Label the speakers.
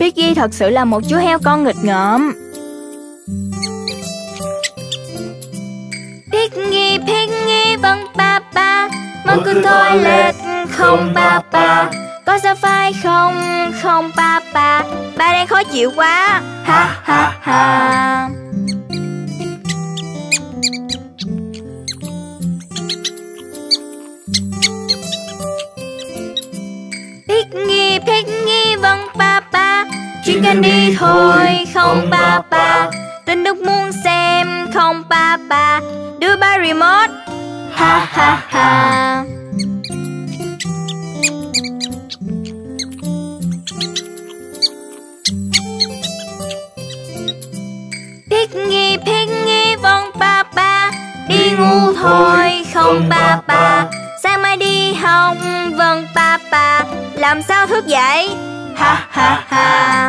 Speaker 1: Piggy thật sự là một chú heo con nghịch ngợm. Piggy, Piggy, vâng papa Mở cửa toilet, không papa. Có sao phải không, không papa. Ba đang khó chịu quá. Ha ha ha Cần đi thôi, không papa Tin Đức muốn xem, không papa Đưa ba remote. Ha ha ha Piggy, Piggy, vâng papa Đi ngủ thôi, không papa Sáng mai đi học, vâng papa Làm sao thức dậy? Ha ha ha